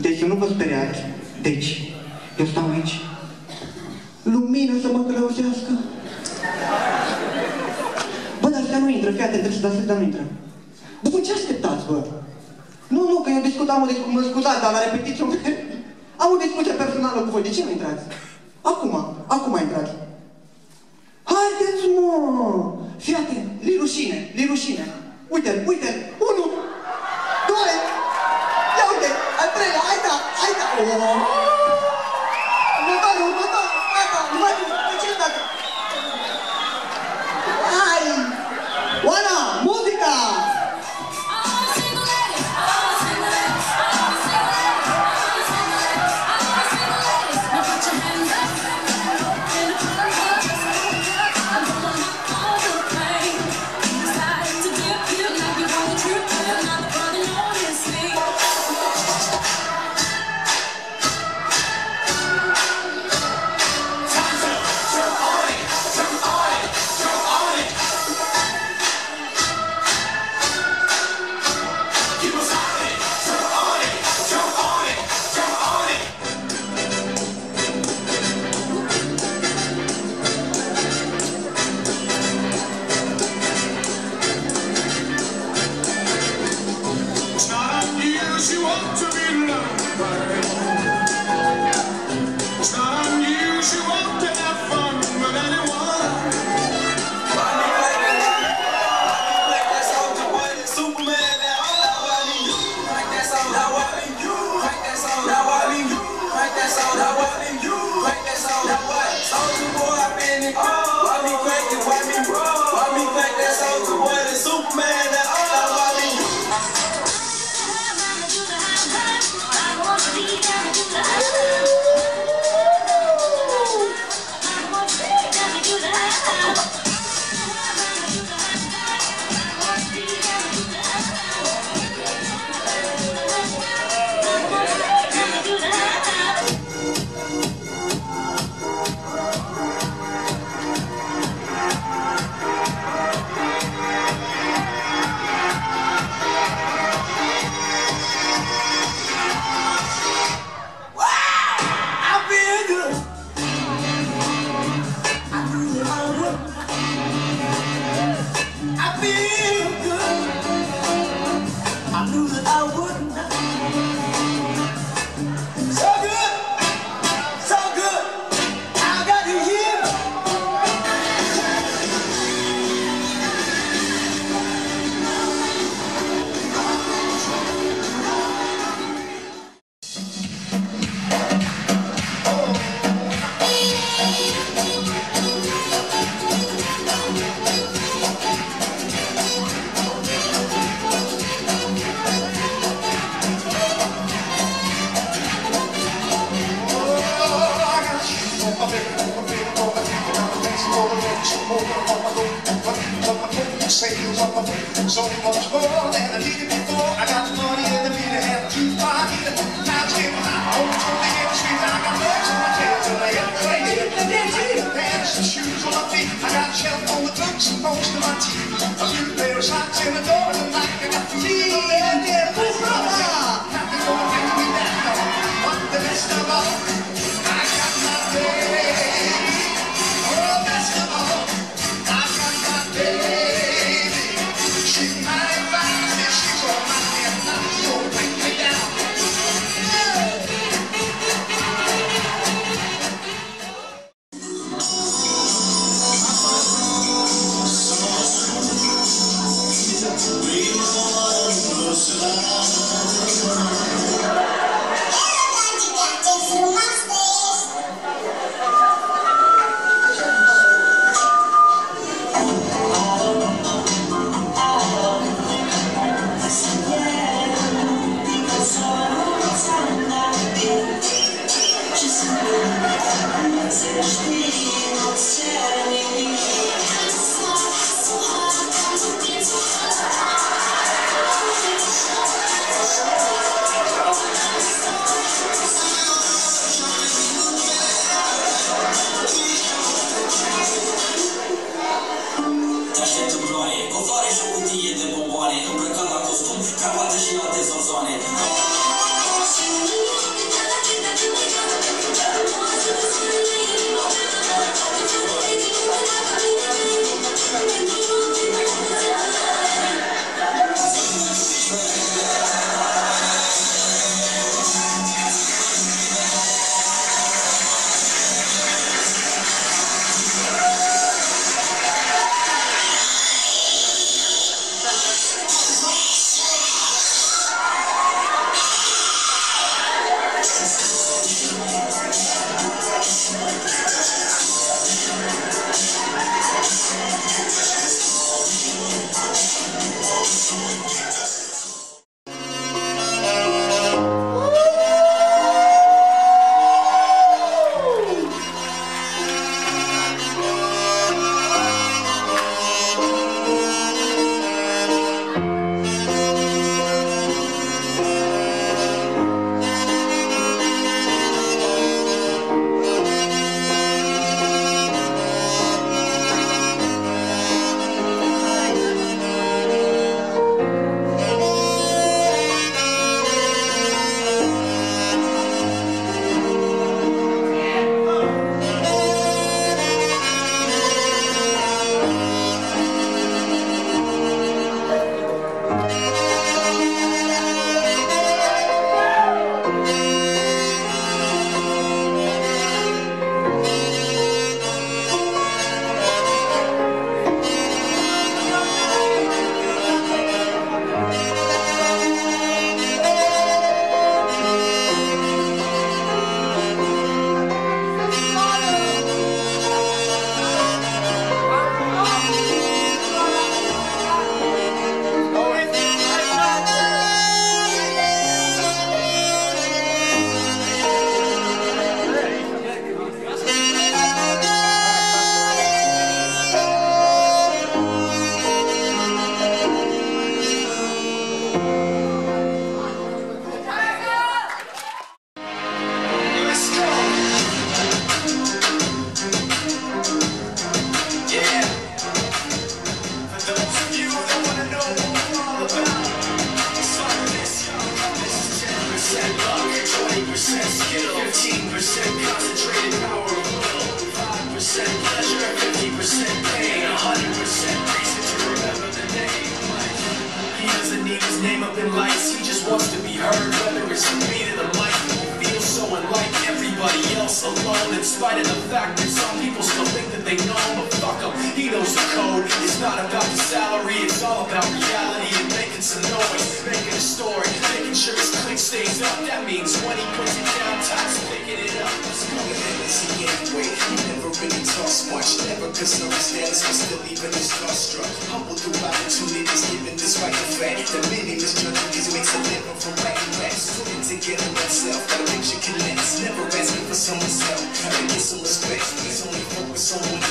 Deci să nu vă speriați. Deci, eu stau aici. Lumină să mă călăuzească. Bă, dar astea nu intră, fii atent, trebuie să dați dar nu intră. Bă, ce așteptați, bă? Nu, nu, că eu discut, am o discuție, mă scuzați, dar la repetiție am o discuție personală cu voi. De ce nu intrați? Acum, acum intrați. Haideți, mă! Fii atent, li rușine, li rușine. Uite-l, uite-l, Oh. 아! So much more than I needed before. I got the money and the meter and the two pocket. Now it's getting hot. Home to the industry. I got legs on my tail till I get crazy. Pants and shoes on my feet. I got a shelf on the books and most of my teeth. A few pair of socks in the door tonight. I got the tea. Слышь ты, fifteen percent concentrated power will, five percent pleasure, fifty percent pain, hundred percent reason to remember the name. He doesn't need his name up in lights, he just wants to be heard, whether it's the mic. He feels so unlike everybody else alone, in spite of the fact that some people still think that they know him, but fuck he knows the code. It's not about the salary, it's all about reality and some noise, making a story, making sure his click stays up. That means when he puts it down, Todd's picking it up. Let's go. He anyway, he never really talks much. Never concerned his status, but still even his starstruck. Humble through opportunities given despite the fact that many misjudge his makes a living from writing raps. Putting together himself, got a picture connects. Never asking for someone's help, to get some respect. He's only focused on one